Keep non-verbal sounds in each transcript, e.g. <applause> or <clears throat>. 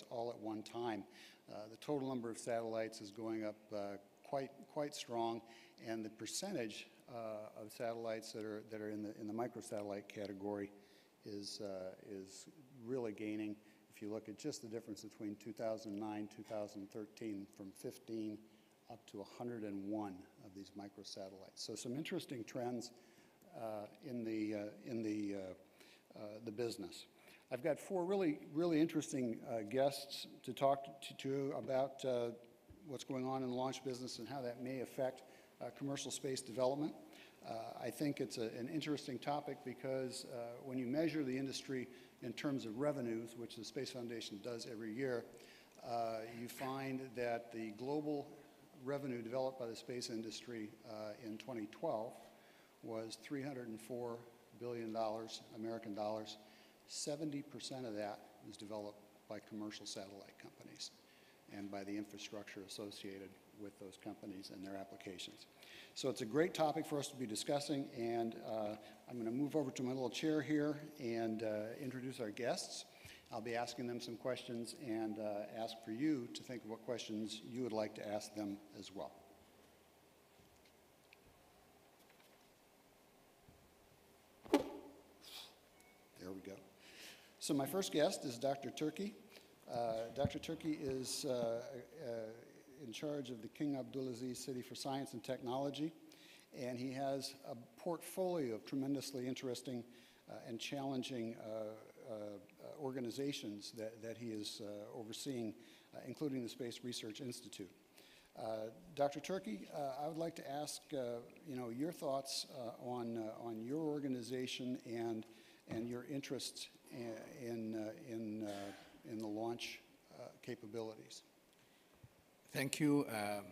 satellites all at one time. Uh, the total number of satellites is going up uh, quite, quite strong, and the percentage uh, of satellites that are, that are in the, in the microsatellite category is, uh, is really gaining. If you look at just the difference between 2009, 2013, from 15 up to 101 of these microsatellites. So some interesting trends uh, in the, uh, in the, uh, uh, the business. I've got four really, really interesting uh, guests to talk to, to about uh, what's going on in the launch business and how that may affect uh, commercial space development. Uh, I think it's a, an interesting topic because uh, when you measure the industry in terms of revenues, which the Space Foundation does every year, uh, you find that the global revenue developed by the space industry in 2012 was $304 billion American dollars. 70% of that is developed by commercial satellite companies and by the infrastructure associated with those companies and their applications. So it's a great topic for us to be discussing, and uh, I'm going to move over to my little chair here and uh, introduce our guests. I'll be asking them some questions and uh, ask for you to think of what questions you would like to ask them as well. There we go. So my first guest is Dr. Turki. Uh, Dr. Turki is uh, uh, in charge of the King Abdulaziz City for Science and Technology, and he has a portfolio of tremendously interesting uh, and challenging uh, uh, organizations that, that he is overseeing, including the Space Research Institute. Dr. Turki, I would like to ask, you know, your thoughts on, on your organization and, and your interest in, in, in the launch capabilities. Thank you. Um,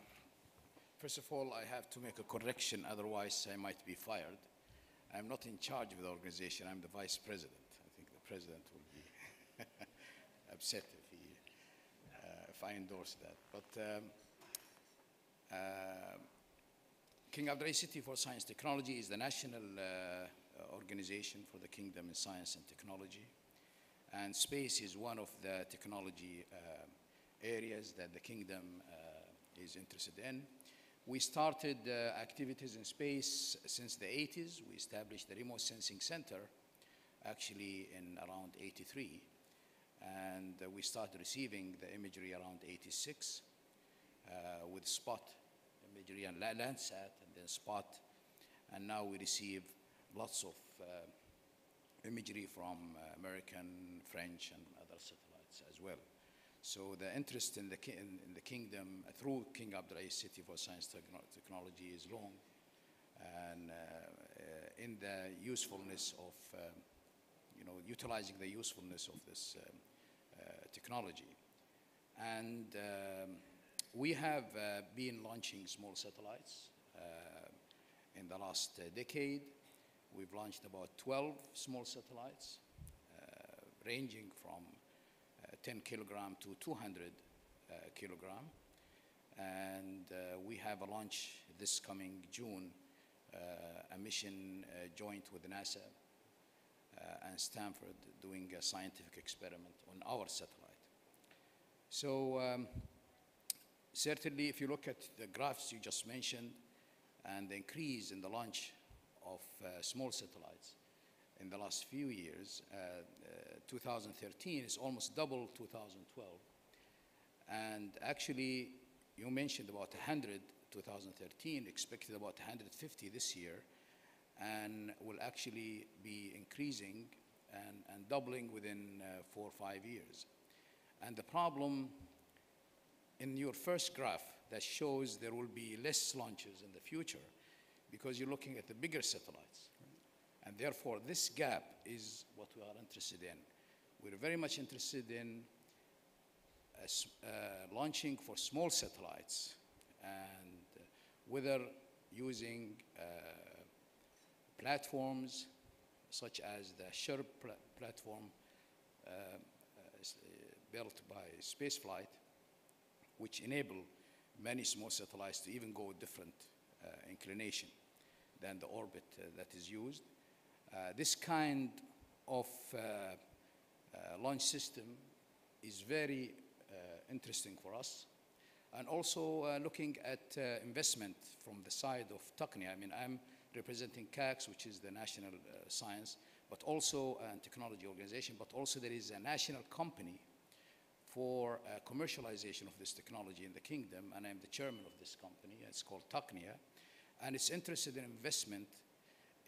first of all, I have to make a correction, otherwise I might be fired. I'm not in charge of the organization, I'm the vice president. I think the president will be <laughs> upset if, he, uh, if I endorse that. But um, uh, King Abdulaziz City for Science Technology is the national uh, organization for the kingdom in science and technology. And space is one of the technology uh, areas that the kingdom uh, is interested in. We started uh, activities in space since the 80s. We established the Remote Sensing Center actually in around 83. And uh, we started receiving the imagery around 86 with SPOT imagery and Landsat and then SPOT. And now we receive lots of imagery from American, French, and other satellites as well. So the interest in the, in, in the kingdom uh, through King Abdulaziz City for Science Techno Technology is long and uh, uh, in the usefulness of, you know, utilizing the usefulness of this um, uh, technology. And um, we have uh, been launching small satellites uh, in the last decade. We've launched about 12 small satellites, ranging from 10 kilogram to 200 uh, kilogram. And uh, we have a launch this coming June, uh, a mission joint with NASA and Stanford doing a scientific experiment on our satellite. So um, certainly if you look at the graphs you just mentioned and the increase in the launch of uh, small satellites in the last few years, uh, 2013 is almost double 2012. And actually, you mentioned about 100 2013, expected about 150 this year, and will actually be increasing and, and doubling within uh, four or five years. And the problem in your first graph that shows there will be less launches in the future because you're looking at the bigger satellites. And therefore, this gap is what we are interested in. We're very much interested in uh, uh, launching for small satellites and uh, whether using uh, platforms such as the Sherpa pl platform uh, built by spaceflight, which enable many small satellites to even go different inclination than the orbit that is used. this kind of uh, launch system is very uh, interesting for us. And also uh, looking at uh, investment from the side of Taqniya. I mean, I'm representing KACST, which is the national uh, science, but also and technology organization, but also there is a national company for uh, commercialization of this technology in the kingdom, and I'm the chairman of this company. It's called Taqniya, and it's interested in investment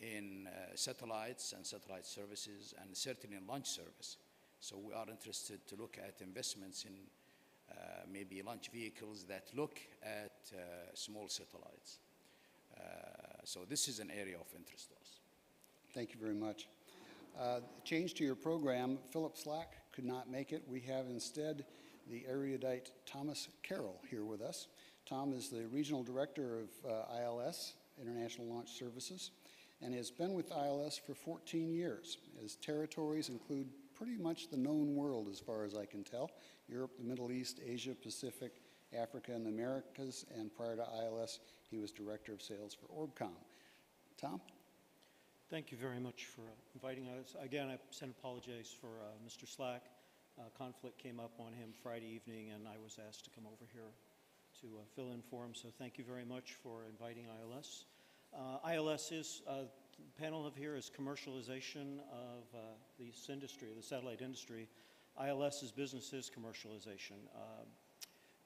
in uh, satellites and satellite services, and certainly in launch service. So we are interested to look at investments in uh, maybe launch vehicles that look at uh, small satellites. Uh, so this is an area of interest to us. Thank you very much. Uh, Change to your program, Philip Slack could not make it. We have instead the erudite Thomas Carroll here with us. Tom is the Regional Director of uh, ILS, International Launch Services, and has been with ILS for 14 years. His territories include pretty much the known world as far as I can tell, Europe, the Middle East, Asia, Pacific, Africa, and the Americas, and prior to ILS, he was Director of Sales for Orbcomm. Tom? Thank you very much for uh, inviting us. Again, I send apologies for uh, Mr. Slack. Uh, Conflict came up on him Friday evening, and I was asked to come over here to uh, fill in for him, so thank you very much for inviting ILS. Uh, ILS is, uh, the panel of here is commercialization of this industry, the satellite industry. ILS's business is commercialization.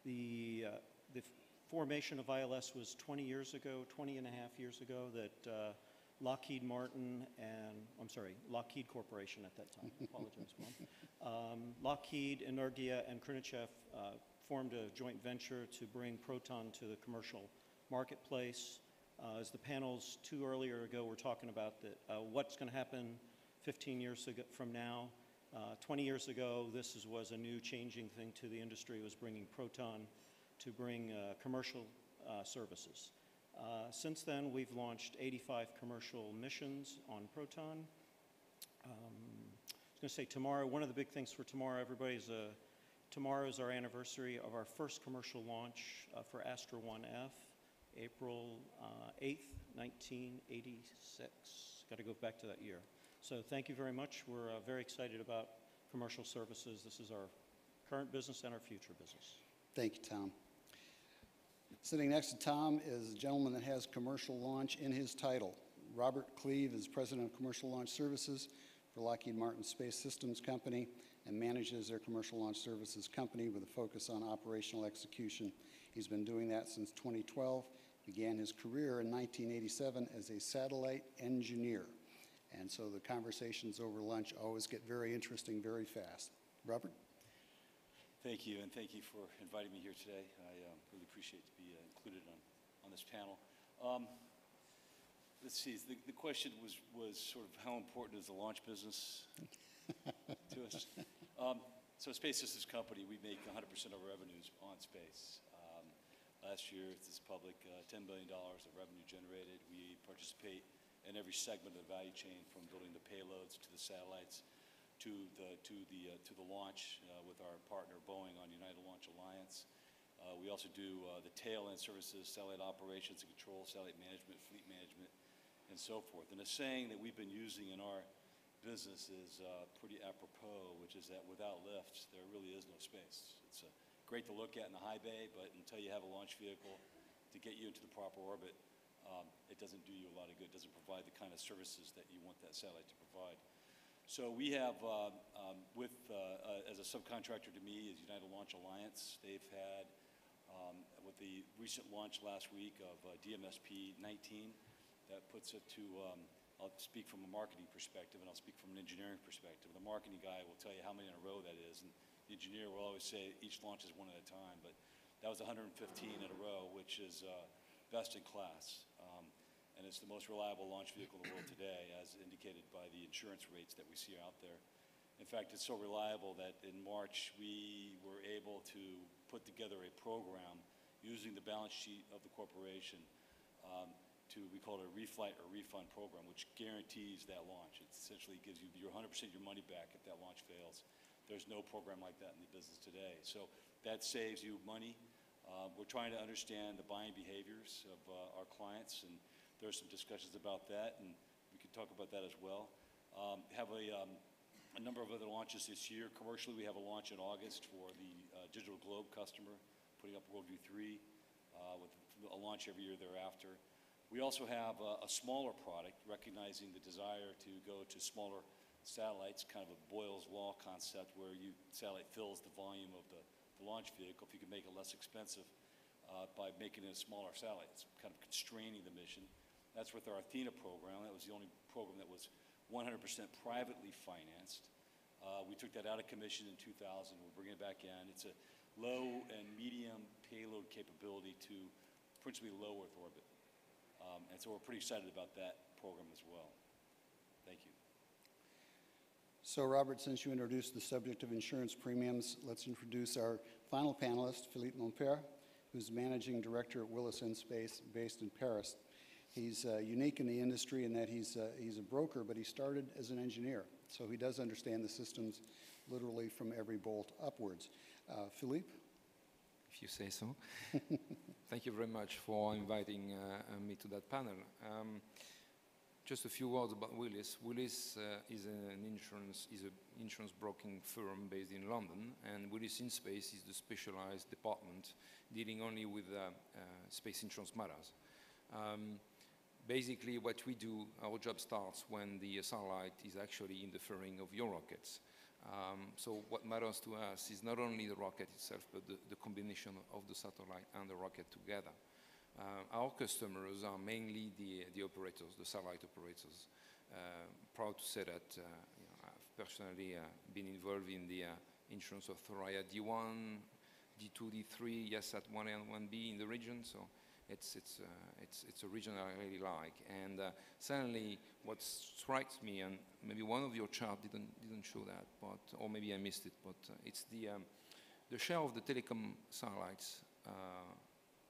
The, the formation of ILS was 20 years ago, 20 and a half years ago, that Lockheed Martin and, I'm sorry, Lockheed Corporation at that time, <laughs> apologize, Mom. Um, Lockheed, Energia, and Khrunichev uh, formed a joint venture to bring Proton to the commercial marketplace. Uh, As the panels two earlier ago were talking about, that, uh, what's going to happen 15 years ago from now. Uh, 20 years ago, this is, was a new changing thing to the industry, It was bringing Proton to bring uh, commercial uh, services. Uh, Since then, we've launched 85 commercial missions on Proton. Um, I was going to say tomorrow, one of the big things for tomorrow, everybody's, uh, tomorrow is our anniversary of our first commercial launch uh, for Astra 1F, April uh, 8th, 1986. Got to go back to that year. So thank you very much. We're uh, very excited about commercial services. This is our current business and our future business. Thank you, Tom. Sitting next to Tom is a gentleman that has commercial launch in his title. Robert Cleave is President of Commercial Launch Services for Lockheed Martin Space Systems Company and manages their commercial launch services company with a focus on operational execution. He's been doing that since 2012, began his career in 1987 as a satellite engineer. And so the conversations over lunch always get very interesting very fast. Robert? Thank you, and thank you for inviting me here today. I um, really appreciate to be uh, included on, on this panel. Um, Let's see, the, the question was, was sort of how important is the launch business <laughs> to us? Um, So Space Systems Company, we make 100% of our revenues on space. Um, Last year, this is public, uh, $10 billion of revenue generated. We participate in every segment of the value chain, from building the payloads to the satellites, to the, to the, uh, to the launch uh, with our partner Boeing on United Launch Alliance. Uh, We also do uh, the tail end services, satellite operations and control, satellite management, fleet management, and so forth. And a saying that we've been using in our business is pretty apropos, which is that without lift, there really is no space. It's great to look at in the high bay, but until you have a launch vehicle to get you into the proper orbit, um, it doesn't do you a lot of good. It doesn't provide the kind of services that you want that satellite to provide. So we have, uh, um, with, uh, uh, as a subcontractor to me, is United Launch Alliance. They've had, um, with the recent launch last week of uh, DMSP 19, that puts it to, um, I'll speak from a marketing perspective and I'll speak from an engineering perspective. The marketing guy will tell you how many in a row that is, and the engineer will always say each launch is one at a time, but that was 115 in a row, which is uh, best in class. And it's the most reliable launch vehicle in the world today, as indicated by the insurance rates that we see out there. In fact, it's so reliable that in March, we were able to put together a program using the balance sheet of the corporation um, to, we call it a reflight or refund program, which guarantees that launch. It essentially gives you your 100% your money back if that launch fails. There's no program like that in the business today. So that saves you money. Uh, We're trying to understand the buying behaviors of uh, our clients, and there's some discussions about that, and we can talk about that as well. Um, Have a, um, a number of other launches this year. Commercially, we have a launch in August for the uh, Digital Globe customer, putting up Worldview 3, uh, with a launch every year thereafter. We also have a, a smaller product, recognizing the desire to go to smaller satellites, kind of a Boyle's Law concept, where you satellite fills the volume of the, the launch vehicle. If you can make it less expensive uh, by making it a smaller satellite, it's kind of constraining the mission. That's with our Athena program. That was the only program that was 100% privately financed. Uh, we took that out of commission in 2000. We're bringing it back in. It's a low and medium payload capability to principally low Earth orbit. Um, and so we're pretty excited about that program as well. Thank you. So Robert, since you introduced the subject of insurance premiums, let's introduce our final panelist, Philippe Montpert, who's Managing Director at Willis Inspace, based in Paris. He's uh, unique in the industry in that he's, uh, he's a broker, but he started as an engineer. So he does understand the systems literally from every bolt upwards. Uh, Philippe? if you say so. <laughs> Thank you very much for inviting uh, uh, me to that panel. Um, just a few words about Willis. Willis uh, is an insurance is an insurance broking firm based in London, and Willis Inspace is the specialized department dealing only with space insurance matters. Um, basically, what we do, our job starts when the satellite is actually interfering of your rockets. Um, so what matters to us is not only the rocket itself, but the, the combination of the satellite and the rocket together. Uh, our customers are mainly the, the operators, the satellite operators. Uh, proud to say that uh, you know, I've personally uh, been involved in the uh, insurance of Thuraya D1, D2, D3, Yahsat 1A and 1B in the region. So it's, it's, uh, it's, it's a region I really like. And uh, suddenly, what strikes me, and maybe one of your chart didn't, didn't show that, but, or maybe I missed it, but uh, it's the, um, the share of the telecom satellites uh,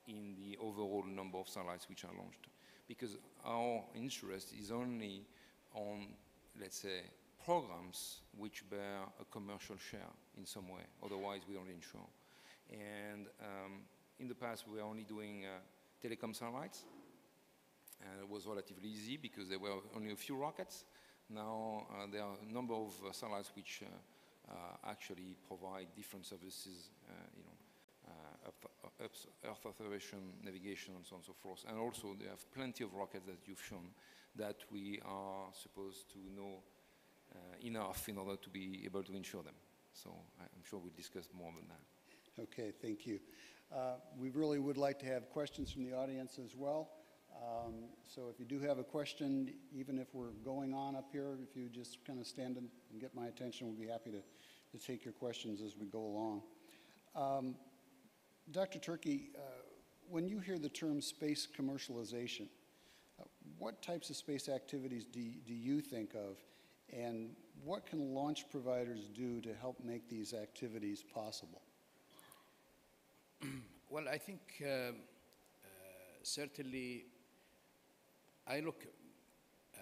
in the overall number of satellites which are launched. Because our interest is only on, let's say, programs which bear a commercial share in some way. Otherwise, we don't insure. And um, in the past, we were only doing uh, telecom satellites. And it was relatively easy because there were only a few rockets. Now uh, there are a number of uh, satellites which uh, uh, actually provide different services, uh, you know, Earth, Earth, observation, navigation, and so on and so forth. And also they have plenty of rockets that you've shown that we are supposed to know enough in order to be able to insure them. So I'm sure we'll discuss more than that. Okay, thank you. Uh, We really would like to have questions from the audience as well. Um, So if you do have a question, even if we're going on up here, if you just kind of stand and get my attention, we'll be happy to, to take your questions as we go along. Um, Dr. Turki, uh, when you hear the term space commercialization, uh, what types of space activities do, do you think of? And what can launch providers do to help make these activities possible? <clears throat> Well, I think um, uh, certainly I look uh,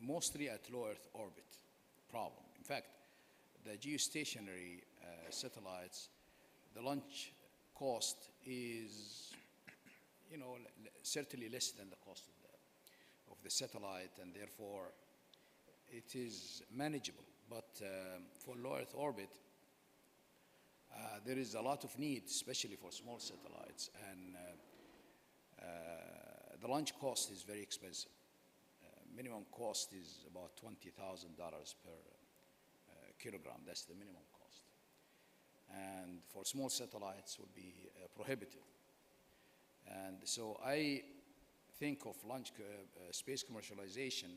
mostly at low Earth orbit problem. In fact, the geostationary uh, satellites, the launch cost is, you know, certainly less than the cost of the, of the satellite, and therefore it is manageable. But um, for low Earth orbit, uh, there is a lot of need, especially for small satellites, and uh, uh, the launch cost is very expensive. Uh, minimum cost is about $20,000 per uh, kilogram. That's the minimum cost. And for small satellites would be uh, prohibitive. And so I think of launch space commercialization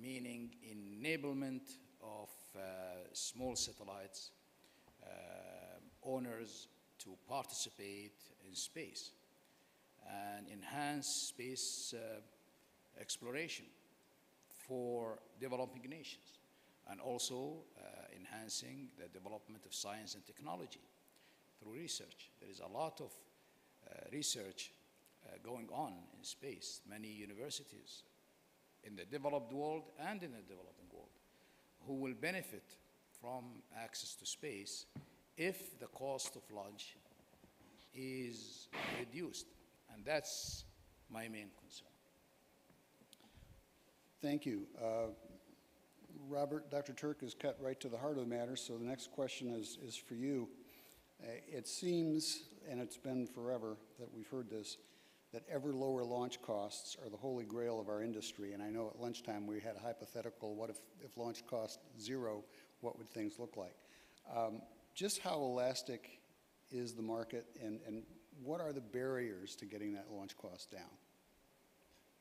meaning enablement of small satellites owners to participate in space and enhance space uh, exploration for developing nations and also uh, enhancing the development of science and technology through research. There is a lot of uh, research uh, going on in space. Many universities in the developed world and in the developing world who will benefit from access to space if the cost of launch is reduced. And that's my main concern. Thank you. Uh, Robert, Dr. Turk has cut right to the heart of the matter, so the next question is, is for you. Uh, It seems, and it's been forever that we've heard this, that ever lower launch costs are the holy grail of our industry. And I know at lunchtime, we had a hypothetical, what if, if launch cost zero, what would things look like? Um, Just how elastic is the market, and, and what are the barriers to getting that launch cost down?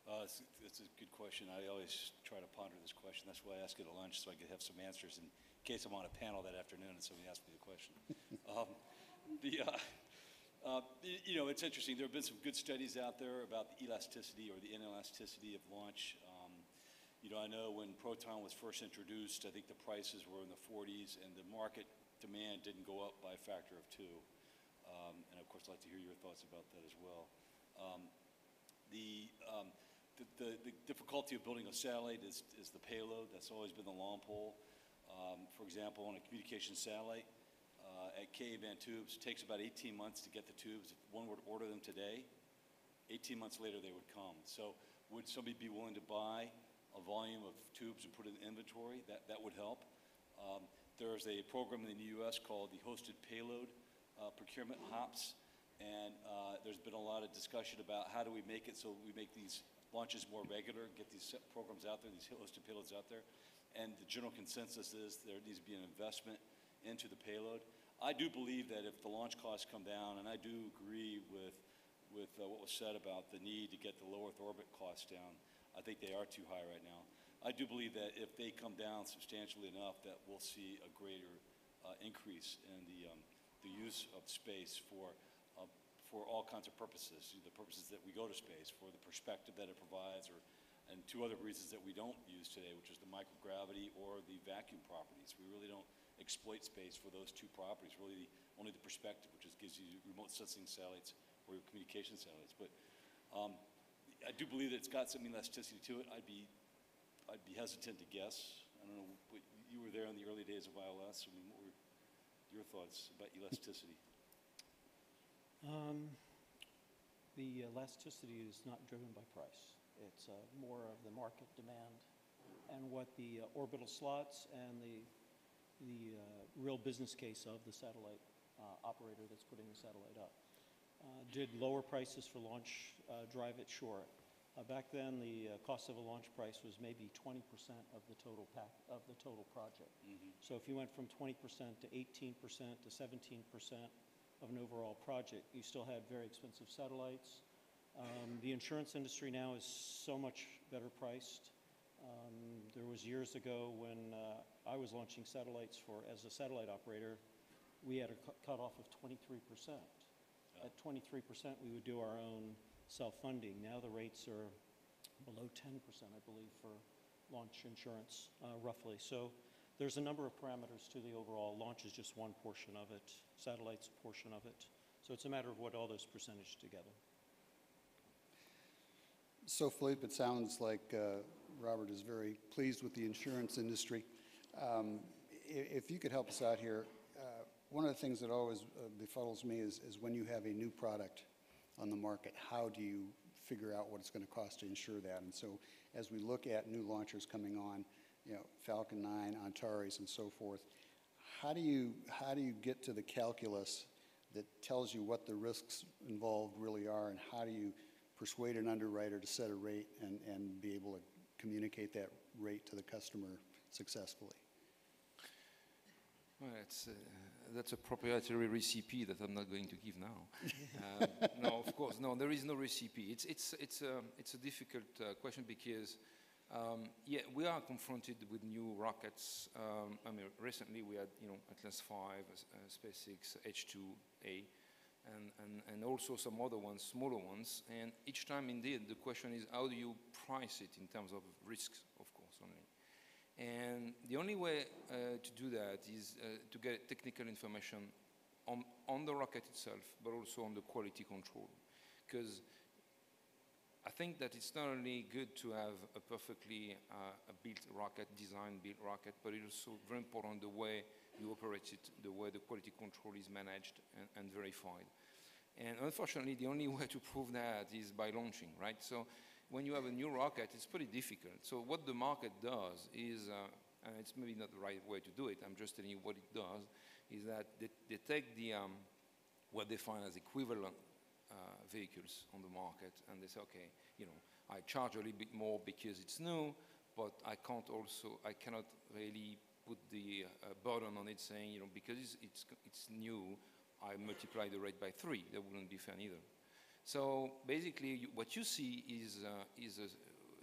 Uh, It's it's a good question. I always try to ponder this question. That's why I ask you to lunch, so I could have some answers in case I'm on a panel that afternoon and somebody asks me the question. <laughs> Um, The, uh, uh, you know, it's interesting. There have been some good studies out there about the elasticity or the inelasticity of launch. Um, You know, I know when Proton was first introduced, I think the prices were in the 40s, and the market demand didn't go up by a factor of two. Um, And of course, I'd like to hear your thoughts about that as well. Um, the, um, the, the, the difficulty of building a satellite is, is the payload. That's always been the long pole. Um, for example, on a communication satellite, uh, at Ka-band tubes, it takes about 18 months to get the tubes. If one were to order them today, 18 months later they would come. So would somebody be willing to buy a volume of tubes and put it in inventory? That, that would help. Um, there's a program in the U.S. called the Hosted Payload uh, Procurement, HOPS, and uh, there's been a lot of discussion about how do we make it so we make these launches more regular, get these programs out there, these hosted payloads out there. And the general consensus is there needs to be an investment into the payload. I do believe that if the launch costs come down, and I do agree with, with uh, what was said about the need to get the low Earth orbit costs down, I think they are too high right now. I do believe that if they come down substantially enough, that we'll see a greater uh, increase in the, um, the use of space for, uh, for all kinds of purposes, the purposes that we go to space, for the perspective that it provides, or, and two other reasons that we don't use today, which is the microgravity or the vacuum properties. We really don't exploit space for those two properties, really only the perspective, which is, gives you remote sensing satellites or your communication satellites. But um, I do believe that it's got some elasticity to it. I'd be, I'd be hesitant to guess. I don't know, what, you were there in the early days of ILS. I mean, what were your thoughts about elasticity? Um, The elasticity is not driven by price. It's uh, more of the market demand and what the uh, orbital slots and the, the uh, real business case of the satellite uh, operator that's putting the satellite up. Uh, Did lower prices for launch uh, drive it? Sure. Uh, Back then, the uh, cost of a launch price was maybe 20% of the total pack, of the total project. So if you went from 20% to 18% to 17% of an overall project, you still had very expensive satellites. Um, The insurance industry now is so much better priced. Um, There was years ago when uh, I was launching satellites for, as a satellite operator, we had a cu- cutoff of 23%. At 23%, we would do our own self-funding. Now the rates are below 10%, I believe, for launch insurance, uh, roughly. So there's a number of parameters to the overall. Launch is just one portion of it, satellite's a portion of it. So it's a matter of what all those percentage together. So Philippe, it sounds like uh, Robert is very pleased with the insurance industry. Um, If you could help us out here, uh, one of the things that always uh, befuddles me is, is when you have a new product on the market, how do you figure out what it's going to cost to insure that? And so as we look at new launchers coming on, you know, Falcon 9, Antares, and so forth, how do you, how do you get to the calculus that tells you what the risks involved really are, and how do you persuade an underwriter to set a rate and, and be able to communicate that rate to the customer successfully? Well, it's, uh, that's a proprietary recipe that I'm not going to give now. <laughs> Um, course, no, there is no recipe. It's, it's, it's, a, it's a difficult uh, question because, um, yeah, we are confronted with new rockets. Um, I mean, recently we had, you know, Atlas V, uh, SpaceX H2A, and, and, and also some other ones, smaller ones. And each time, indeed, the question is how do you price it in terms of risks, of course, only. And the only way uh, to do that is uh, to get technical information on, on the rocket itself, but also on the quality control. Because I think that it's not only good to have a perfectly uh, built rocket, designed built rocket, but it's also very important the way you operate it, the way the quality control is managed and, and verified. And unfortunately, the only <laughs> way to prove that is by launching, right? So when you have a new rocket, it's pretty difficult. So what the market does is, uh, and it's maybe not the right way to do it, I'm just telling you what it does, is that they, they take the, um, what they find as equivalent vehicles on the market, and they say, okay, you know, I charge a little bit more because it's new, but I can't also, I cannot really put the uh, burden on it saying, you know, because it's, it's, it's new, I multiply the rate by three. That wouldn't be fair either. So basically, you, what you see is, uh, is a,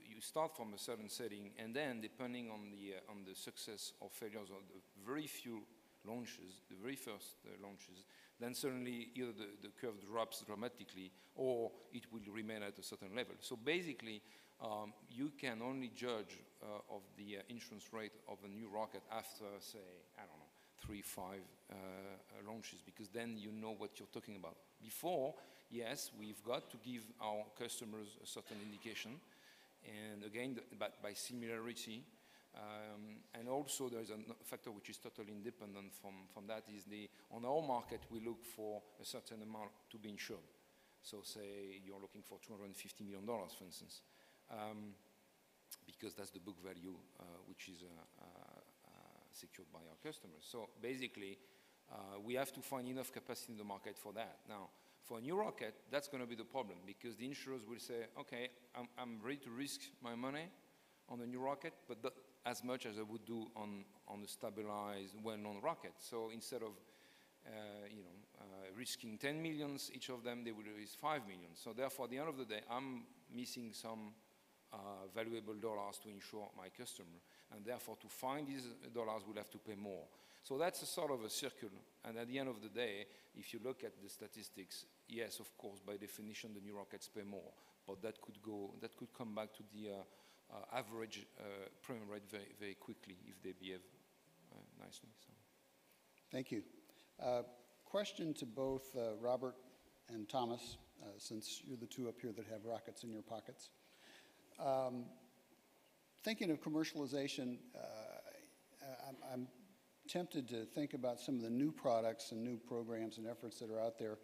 you start from a certain setting, and then depending on the, uh, on the success or failures of the very few launches, the very first uh, launches, then suddenly either the, the curve drops dramatically or it will remain at a certain level. So basically, um, you can only judge uh, of the uh, insurance rate of a new rocket after, say, I don't know, three, five uh, uh, launches, because then you know what you're talking about. Before, yes, we've got to give our customers a certain indication, and again, but by similarity, um, and also there's a factor which is totally independent from, from that is the, on our market, we look for a certain amount to be insured. So say you're looking for $250 million, for instance, um, because that's the book value uh, which is uh, uh, uh, secured by our customers. So basically, uh, we have to find enough capacity in the market for that. Now, for a new rocket, that's going to be the problem because the insurers will say, okay, I'm, I'm ready to risk my money on a new rocket, but as much as I would do on, on a stabilized, well-known rocket. So instead of uh, you know, uh, risking 10 millions each of them, they will risk 5 millions. So therefore, at the end of the day, I'm missing some uh, valuable dollars to insure my customer. And therefore, to find these dollars, we'll have to pay more. So that's a sort of a circle. And at the end of the day, if you look at the statistics, yes, of course, by definition, the new rockets pay more. But that could go, that could come back to the uh, average uh, premium rate very, very quickly if they behave uh, nicely. So. Thank you. Uh, Question to both uh, Robert and Thomas, uh, since you're the two up here that have rockets in your pockets. Um, Thinking of commercialization, uh, I'm- I'm tempted to think about some of the new products and new programs and efforts that are out there.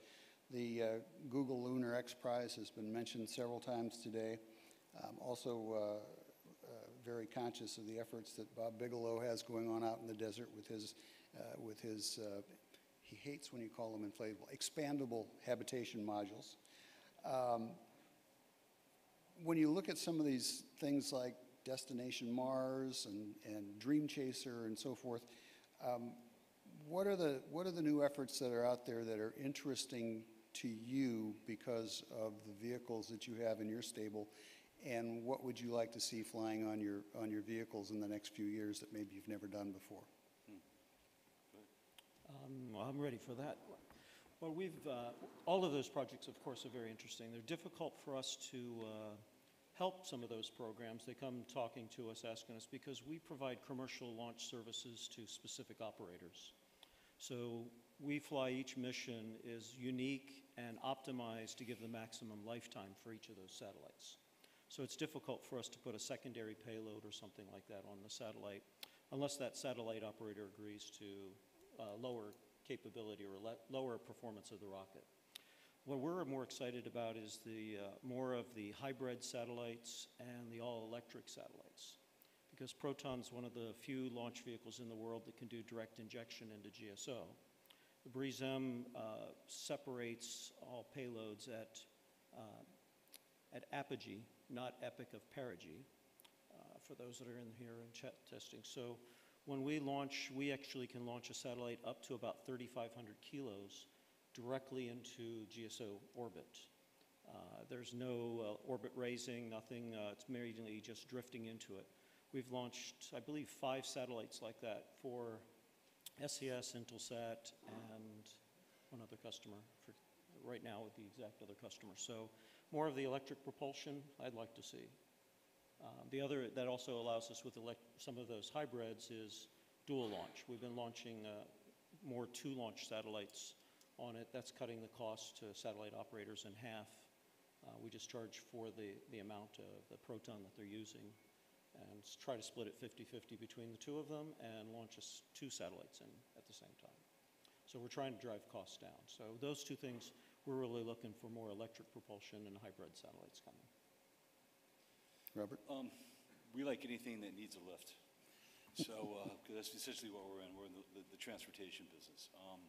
The uh, Google Lunar X Prize has been mentioned several times today. I'm also uh, uh, very conscious of the efforts that Bob Bigelow has going on out in the desert with his, uh, with his, uh, he hates when you call them inflatable, expandable habitation modules. Um, When you look at some of these things like Destination Mars and, and Dream Chaser and so forth, um, what are the, what are the new efforts that are out there that are interesting to you because of the vehicles that you have in your stable? And what would you like to see flying on your, on your vehicles in the next few years that maybe you've never done before? Um, Well, I'm ready for that. Well, we've, uh, all of those projects, of course, are very interesting. They're difficult for us to uh, help some of those programs. They come talking to us, asking us, because we provide commercial launch services to specific operators. So we fly each mission is unique and optimized to give the maximum lifetime for each of those satellites. So it's difficult for us to put a secondary payload or something like that on the satellite unless that satellite operator agrees to uh, lower capability or lower performance of the rocket. What we're more excited about is the, uh, more of the hybrid satellites and the all-electric satellites. Because Proton's one of the few launch vehicles in the world that can do direct injection into GSO. The Breeze M uh, separates all payloads at, uh, at apogee, not epic of perigee, uh, for those that are in here and chat testing. So when we launch, we actually can launch a satellite up to about 3,500 kilos directly into GSO orbit. Uh, There's no uh, orbit raising, nothing, uh, it's merely just drifting into it. We've launched, I believe, five satellites like that for SES, Intelsat, and one other customer, for, right now with the exact other customer. So more of the electric propulsion I'd like to see. Um, The other, that also allows us with some of those hybrids is dual launch. We've been launching uh, more two-launch satellites on it. That's cutting the cost to satellite operators in half. Uh, We just charge for the, the amount of the proton that they're using and try to split it 50-50 between the two of them and launch us two satellites in at the same time. So we're trying to drive costs down. So those two things, we're really looking for more electric propulsion and hybrid satellites coming. Robert? Um, we like anything that needs a lift. So, uh 'cause that's essentially what we're in. We're in the, the, the transportation business. Um,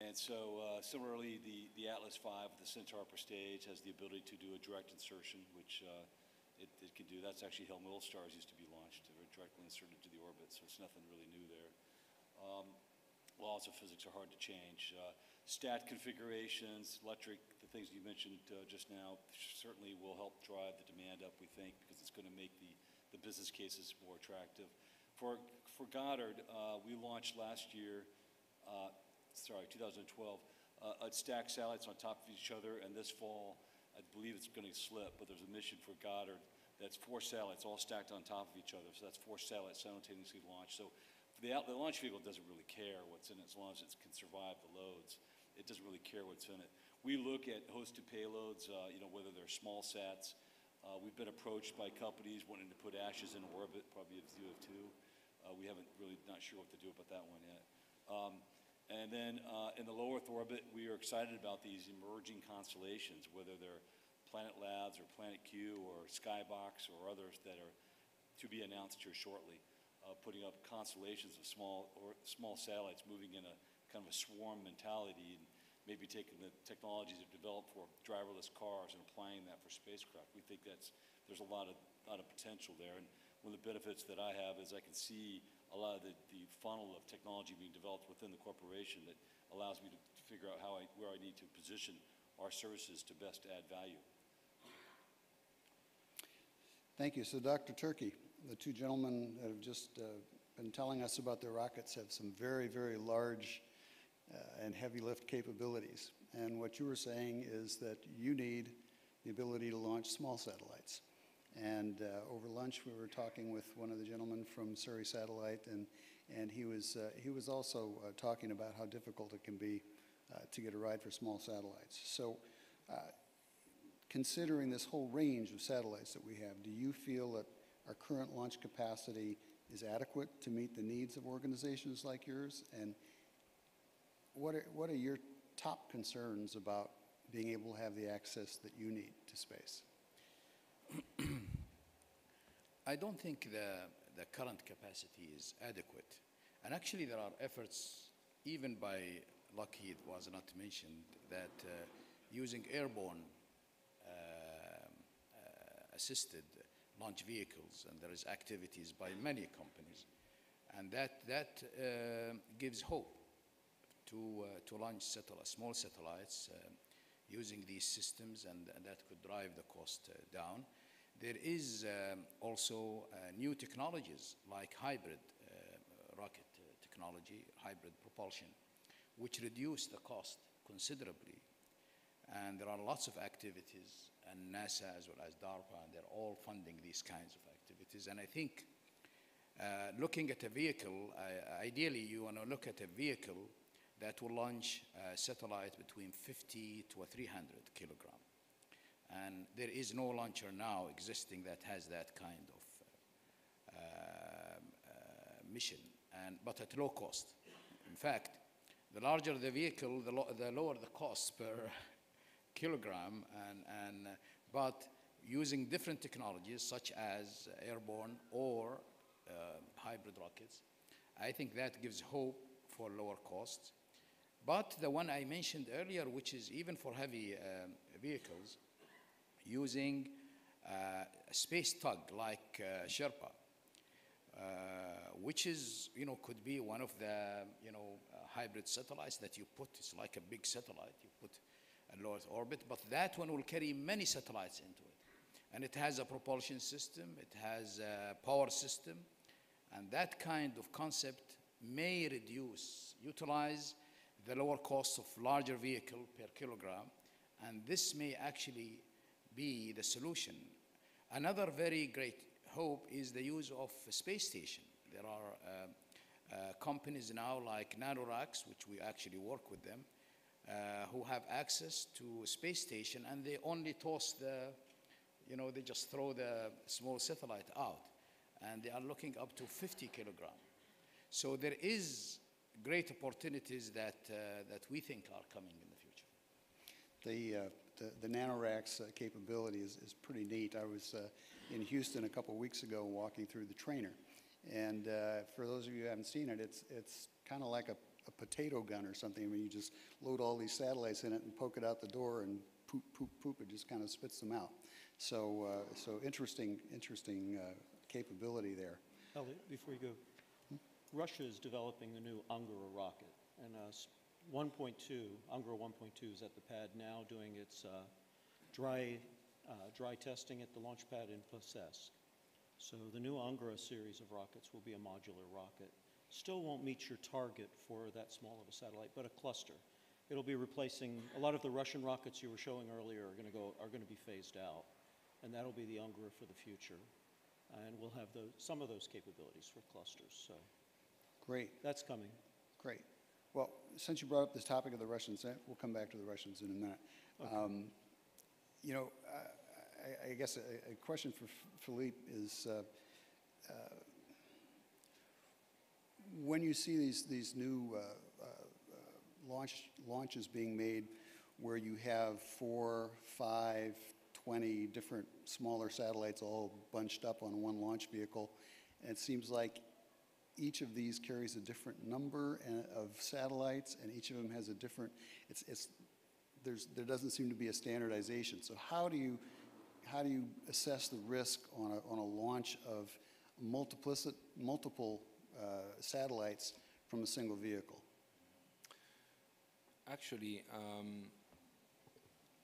and so, uh, similarly, the, the Atlas V, the Centaur upper stage, has the ability to do a direct insertion, which, uh, it, it can do. That's actually how Milstars used to be launched. They were directly inserted to the orbit, so it's nothing really new there. Um, laws of physics are hard to change. Uh, stat configurations, electric, the things you mentioned uh, just now certainly will help drive the demand up, we think, because it's going to make the, the business cases more attractive. For, for Goddard, uh, we launched last year, uh, sorry, 2012, uh, a stack satellites on top of each other, and this fall, I believe it's going to slip, but there's a mission for Goddard that's four satellites all stacked on top of each other, so that's four satellites simultaneously launched. So the, the launch vehicle doesn't really care what's in it as long as it can survive the loads. It doesn't really care what's in it. We look at hosted payloads, uh, you know, whether they're small sats. Uh, we've been approached by companies wanting to put ashes in orbit, probably if you have two. Uh, we haven't really, not sure what to do about that one yet. Um, and then uh, in the low Earth orbit, we are excited about these emerging constellations, whether they're Planet Labs or Planet Q or Skybox or others that are to be announced here shortly, uh, putting up constellations of small or small satellites moving in a kind of a swarm mentality and maybe taking the technologies that developed for driverless cars and applying that for spacecraft. We think that's there's a lot of lot of potential there. And one of the benefits that I have is I can see a lot of the, the funnel of technology being developed within the corporation that allows me to figure out how I, where I need to position our services to best add value. Thank you. So, Dr. Turki, the two gentlemen that have just uh, been telling us about their rockets have some very, very large and heavy lift capabilities. And what you were saying is that you need the ability to launch small satellites. And uh, over lunch, we were talking with one of the gentlemen from Surrey Satellite, and, and he, was, uh, he was also uh, talking about how difficult it can be uh, to get a ride for small satellites. So, uh, considering this whole range of satellites that we have, do you feel that our current launch capacity is adequate to meet the needs of organizations like yours? And what are, what are your top concerns about being able to have the access that you need to space? <clears throat> I don't think the, the current capacity is adequate. And actually, there are efforts, even by Lockheed was not mentioned, that uh, using airborne um, uh, assisted launch vehicles, and there is activities by many companies, and that, that uh, gives hope to, uh, to launch small satellites uh, using these systems, and, and that could drive the cost uh, down. There is um, also uh, new technologies like hybrid rocket technology, hybrid propulsion, which reduce the cost considerably. And there are lots of activities, and NASA as well as DARPA, and they're all funding these kinds of activities. And I think uh, looking at a vehicle, uh, ideally you want to look at a vehicle that will launch a satellite between 50 to 300 kilogram. And there is no launcher now existing that has that kind of uh, uh, mission, and, but at low cost. In fact, the larger the vehicle, the, lo the lower the cost per <laughs> kilogram, and, and, uh, but using different technologies such as airborne or uh, hybrid rockets, I think that gives hope for lower costs. But the one I mentioned earlier, which is even for heavy um, vehicles, using uh, a space tug like uh, Sherpa, uh, which is, you know, could be one of the, you know, uh, hybrid satellites that you put, it's like a big satellite, you put a low Earth orbit, but that one will carry many satellites into it. And it has a propulsion system, it has a power system, and that kind of concept may reduce, utilize the lower cost of larger vehicle per kilogram, and this may actually be the solution. Another very great hope is the use of space station. There are uh, uh, companies now like NanoRacks, which we actually work with them, uh, who have access to space station and they only toss the, you know, they just throw the small satellite out and they are looking up to 50 kilogram. So there is great opportunities that, uh, that we think are coming in the future. The, uh, the, the NanoRacks uh, capability is, is pretty neat. I was uh, in Houston a couple weeks ago walking through the trainer, And uh, for those of you who haven't seen it, it's, it's kind of like a, a potato gun or something. I mean, you just load all these satellites in it and poke it out the door and poop, poop, poop, it just kind of spits them out. So, uh, so interesting, interesting uh, capability there. Elliot, before you go, Russia is developing the new Angara rocket, and uh, 1.2, Angara 1.2 is at the pad now doing its uh, dry, uh, dry testing at the launch pad in Plesetsk. So the new Angara series of rockets will be a modular rocket. Still won't meet your target for that small of a satellite, but a cluster. It'll be replacing, a lot of the Russian rockets you were showing earlier are going to go, are going to be phased out, and that'll be the Angara for the future. And we'll have those, some of those capabilities for clusters, so Great. that's coming. Great. Well, since you brought up this topic of the Russians, eh, we'll come back to the Russians in a minute. Um, You know, I- I, I guess a, a question for Philippe is, uh, uh, when you see these, these new uh, uh, uh, launch, launches being made where you have four, five, 20 different smaller satellites all bunched up on one launch vehicle, and it seems like each of these carries a different number of satellites, and each of them has a different, it's, it's, there's, there doesn't seem to be a standardization. So how do you, how do you assess the risk on a, on a launch of multiplicit, multiple uh, satellites from a single vehicle? Actually, um,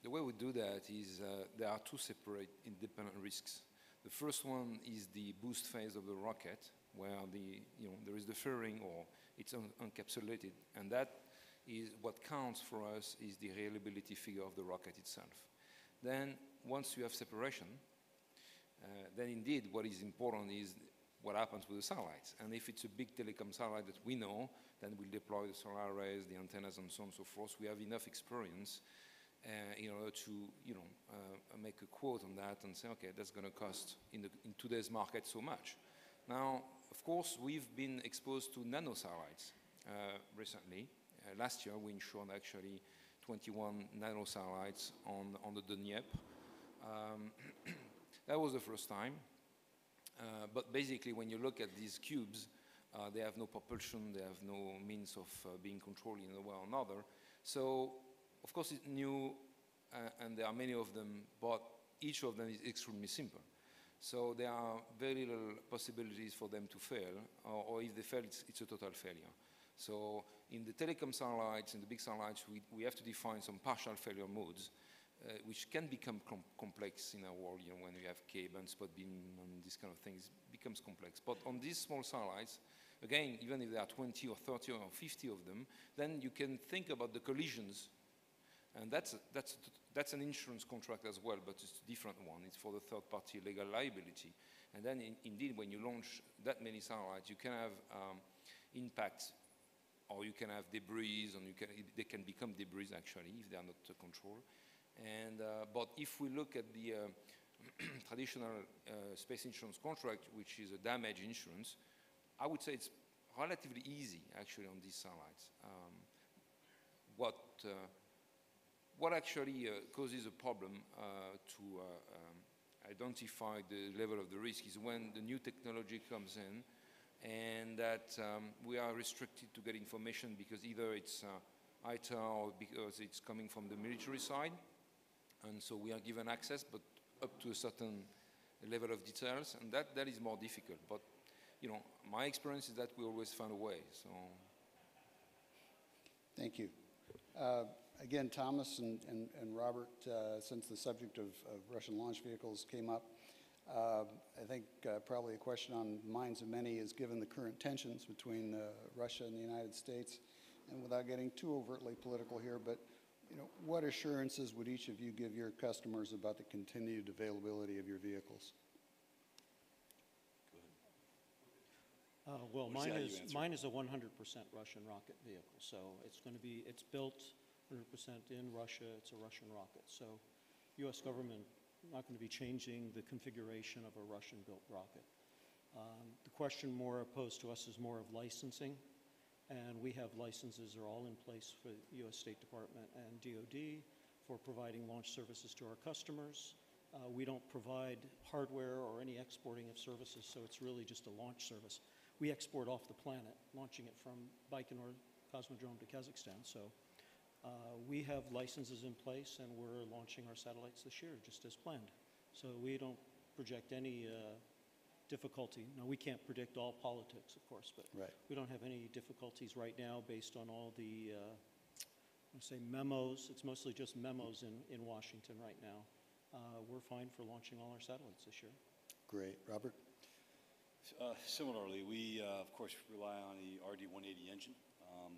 the way we do that is uh, there are two separate independent risks. The first one is the boost phase of the rocket, where the, you know, there is the fairing or it's un- encapsulated, and that is what counts for us is the reliability figure of the rocket itself. Then, once you have separation, uh, then indeed what is important is what happens with the satellites. And if it's a big telecom satellite that we know, then we'll deploy the solar arrays, the antennas, and so on and so forth. We have enough experience uh, in order to, you know, uh, make a quote on that and say, okay, that's going to cost in, the, in today's market so much. Now, of course, we've been exposed to nanosatellites uh, recently. Uh, last year, we insured actually 21 nanosatellites on, on the Dnepr. Um, <clears throat> that was the first time. Uh, but basically, when you look at these cubes, uh, they have no propulsion, they have no means of uh, being controlled in a way or another. So, of course, it's new, uh, and there are many of them, but each of them is extremely simple. So there are very little possibilities for them to fail, or, or if they fail, it's, it's a total failure. So in the telecom satellites, in the big satellites, we, we have to define some partial failure modes, uh, which can become com- complex in our world, you know, when we have K-band, spot beam, and these kind of things, becomes complex. But on these small satellites, again, even if there are 20 or 30 or 50 of them, then you can think about the collisions and that's, that's, that's an insurance contract as well, but it's a different one. It's for the third party legal liability. And then, in, indeed, when you launch that many satellites, you can have um, impacts, or you can have debris, and you can, they can become debris actually if they are not uh, controlled. And, uh, but if we look at the <clears throat> uh, traditional space insurance contract, which is a damage insurance, I would say it's relatively easy actually on these satellites. Um, what uh, what actually uh, causes a problem uh, to uh, um, identify the level of the risk is when the new technology comes in and that um, we are restricted to get information because either it's uh, or because it's coming from the military side. And so we are given access, but up to a certain level of details, and that, that is more difficult. But, you know, my experience is that we always find a way, so. Thank you. Uh, Again, Thomas and, and, and Robert, uh, since the subject of, of Russian launch vehicles came up, uh, I think uh, probably a question on the minds of many is given the current tensions between uh, Russia and the United States, and without getting too overtly political here, but you know, what assurances would each of you give your customers about the continued availability of your vehicles? Uh, Well, We'll mine is, mine is a 100% Russian rocket vehicle, so it's going to be, it's built 100% in Russia, it's a Russian rocket. So U.S. government not going to be changing the configuration of a Russian-built rocket. Um, The question more posed to us is more of licensing, and we have licenses are all in place for U.S. State Department and DoD for providing launch services to our customers, Uh, We don't provide hardware or any exporting of services, so it's really just a launch service. We export off the planet, launching it from Baikonur Cosmodrome to Kazakhstan. So uh, we have licenses in place, and we're launching our satellites this year, just as planned. So we don't project any uh, difficulty. No, we can't predict all politics, of course, but Right. we don't have any difficulties right now based on all the, uh, I say memos, it's mostly just memos in, in Washington right now. Uh, We're fine for launching all our satellites this year. Great. Robert? Uh, Similarly, we, uh, of course, rely on the RD-180 engine. Um,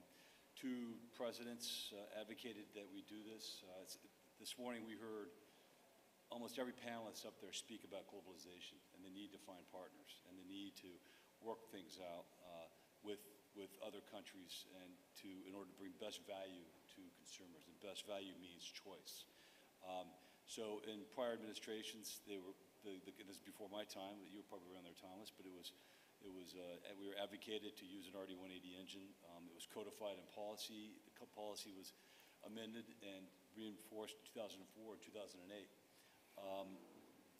Two presidents uh, advocated that we do this. Uh, This morning, we heard almost every panelist up there speak about globalization and the need to find partners and the need to work things out uh, with, with other countries and to, in order to bring best value to consumers. And best value means choice. Um, So in prior administrations, they were, the, the, this is before my time, you were probably around there, Thomas, but it was, it was, uh, we were advocated to use an RD-180 engine. Um, It was codified in policy. The policy was amended and reinforced in 2004 and 2008. Um,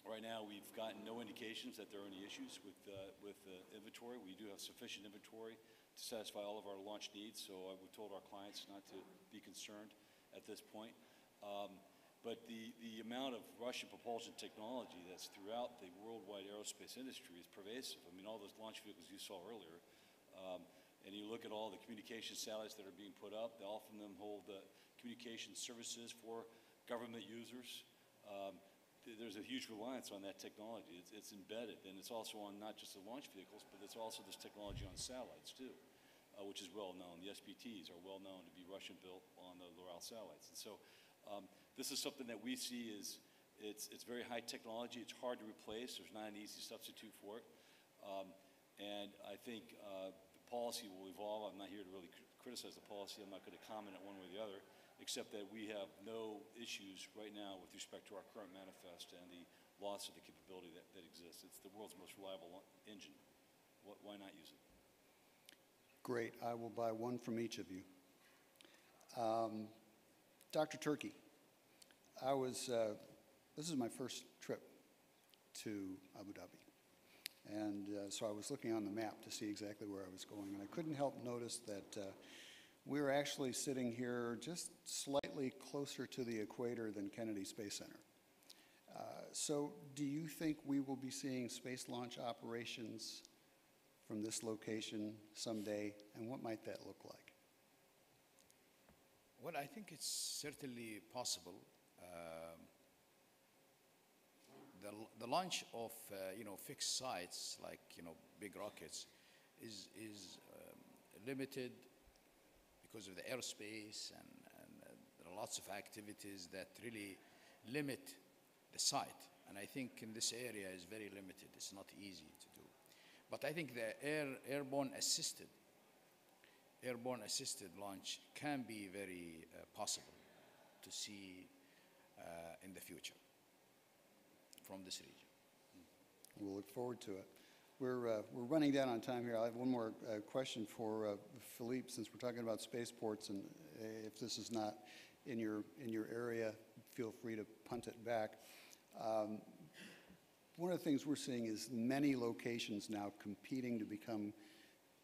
Right now, we've gotten no indications that there are any issues with, uh, with uh, inventory. We do have sufficient inventory to satisfy all of our launch needs, so we've told our clients not to be concerned at this point. Um, But the, the amount of Russian propulsion technology that's throughout the worldwide aerospace industry is pervasive. I mean, all those launch vehicles you saw earlier, um, and you look at all the communication satellites that are being put up, all of them hold uh, communication services for government users. Um, th- There's a huge reliance on that technology. It's, it's embedded, and it's also on not just the launch vehicles, but it's also this technology on satellites too, uh, which is well-known. The SPTs are well-known to be Russian-built on the Loral satellites. And so um, this is something that we see is, it's, it's very high technology. It's hard to replace. There's not an easy substitute for it. Um, And I think uh, the policy will evolve. I'm not here to really cr- criticize the policy. I'm not going to comment on one way or the other, except that we have no issues right now with respect to our current manifest and the loss of the capability that, that exists. It's the world's most reliable engine. Wh- Why not use it? Great. I will buy one from each of you. Um, Dr. Turki, I was, uh, this is my first trip to Abu Dhabi. And uh, so I was looking on the map to see exactly where I was going. And I couldn't help notice that uh, we were actually sitting here just slightly closer to the equator than Kennedy Space Center. Uh, So do you think we will be seeing space launch operations from this location someday, and what might that look like? Well, I think it's certainly possible. Um, The, the launch of, uh, you know, fixed sites like, you know, big rockets is, is um, limited because of the airspace and, and uh, there are lots of activities that really limit the site. And I think in this area is very limited. It's not easy to do. But I think the air, airborne assisted airborne assisted launch can be very uh, possible to see in the future from this region. We'll look forward to it. We're, uh, we're running down on time here. I have one more uh, question for uh, Philippe, since we're talking about spaceports, and uh, if this is not in your, in your area, feel free to punt it back. Um, One of the things we're seeing is many locations now competing to become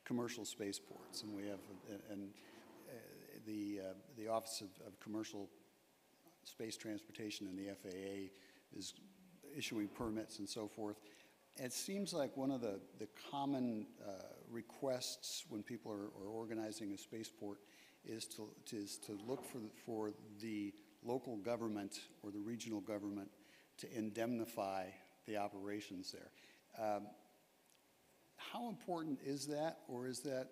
commercial spaceports, and we have, uh, and uh, the, uh, the Office of, of Commercial Space Transportation and the FAA is issuing permits and so forth. It seems like one of the, the common uh, requests when people are, are organizing a spaceport is to, is to look for, the- for the local government or the regional government to indemnify the operations there. Um, How important is that, or is that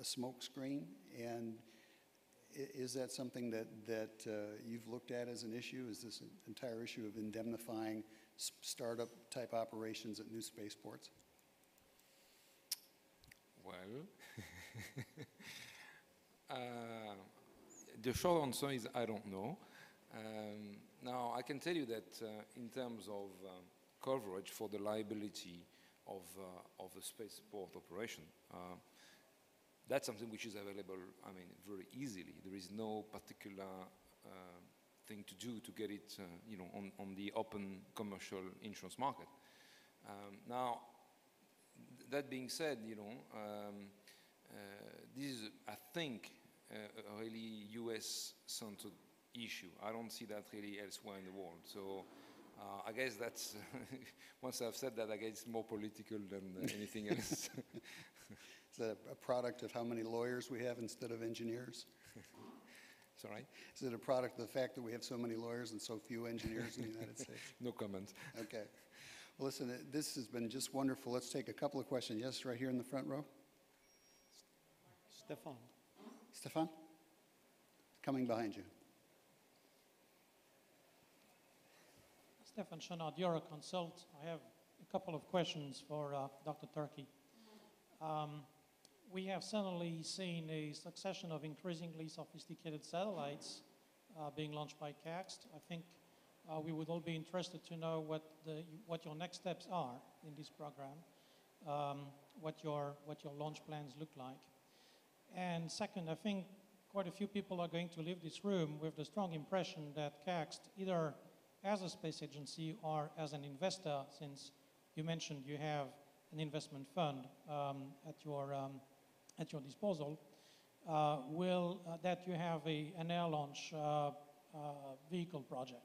a smokescreen? And is that something that, that uh, you've looked at as an issue? Is this an entire issue of indemnifying startup-type operations at new spaceports? Well, <laughs> uh, the short answer is I don't know. Um, now, I can tell you that uh, in terms of um, coverage for the liability of, uh, of a spaceport operation, uh, that's something which is available, I mean, very easily. There is no particular uh, thing to do to get it, uh, you know, on, on the open commercial insurance market. Um, now, that being said, you know, um, uh, this is, I think, uh, a really US-centered issue. I don't see that really elsewhere in the world. So uh, I guess that's, <laughs> once I've said that, I guess it's more political than uh, anything else. <laughs> Is that a product of how many lawyers we have instead of engineers? <laughs> it's all right? Is it a product of the fact that we have so many lawyers and so few engineers in the United <laughs> States? No comment. Okay. Well, listen, uh, this has been just wonderful. Let's take a couple of questions. Yes, right here in the front row. Stefan? Stefan? Coming behind you. Stefan Chenard, you're a Euroconsult. I have a couple of questions for uh, Dr. Turki. Um, we have suddenly seen a succession of increasingly sophisticated satellites uh, being launched by KACST. I think uh, we would all be interested to know what, the, what your next steps are in this program, um, what, your, what your launch plans look like. And second, I think quite a few people are going to leave this room with the strong impression that KACST, either as a space agency or as an investor, since you mentioned you have an investment fund um, at, your, um, at your disposal, uh, will, uh, that you have a, an air launch uh, uh, vehicle project.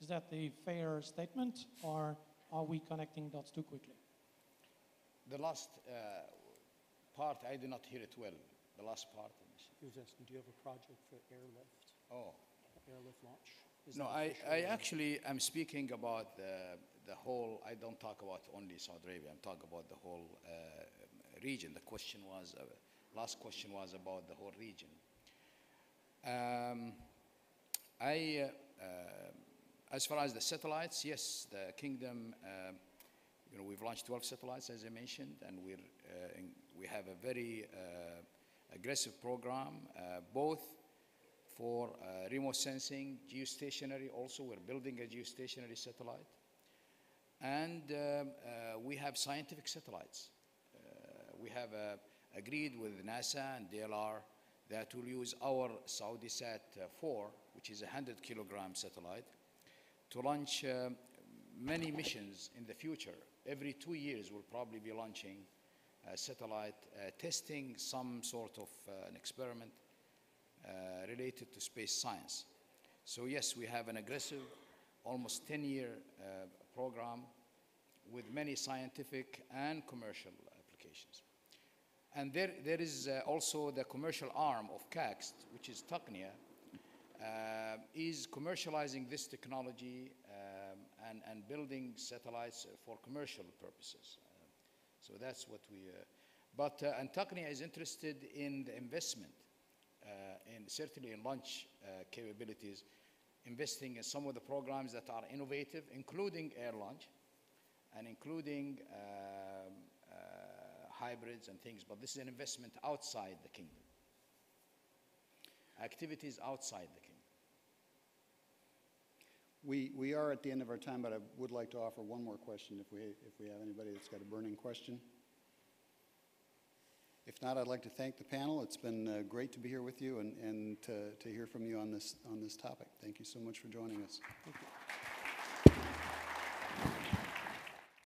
Is that a fair statement, or are we connecting dots too quickly? The last uh, part, I did not hear it well. The last part. He was asking, do you have a project for airlift, Oh. airlift launch? Is No, I, I actually am speaking about the, the whole, I don't talk about only Saudi Arabia, I'm talking about the whole uh, region. The question was, uh, last question was about the whole region. Um, I, uh, uh, as far as the satellites, yes, the kingdom, uh, you know, we've launched 12 satellites, as I mentioned, and we're, uh, in, we have a very uh, aggressive program, uh, both for remote sensing, geostationary. Also, we're building a geostationary satellite. And um, we have scientific satellites. We have uh, agreed with NASA and DLR that we'll use our SaudiSat uh, 4, which is a 100 kilogram satellite, to launch uh, many missions in the future. Every two years, we'll probably be launching a satellite, uh, testing some sort of uh, an experiment uh, related to space science. So yes, we have an aggressive, almost 10-year uh, program with many scientific and commercial applications. And there, there is uh, also the commercial arm of KACST, which is Taqnia, uh, is commercializing this technology um, and, and building satellites for commercial purposes. Uh, so that's what we, uh, but uh, and is interested in the investment uh, and certainly in launch uh, capabilities, investing in some of the programs that are innovative, including air launch and including hybrids and things. But this is an investment outside the kingdom, activities outside the kingdom. We, we are at the end of our time, but I would like to offer one more question if we, if we have anybody that's got a burning question. If not, I'd like to thank the panel. It's been uh, great to be here with you and, and to, to hear from you on this, on this topic. Thank you so much for joining us. Thank you.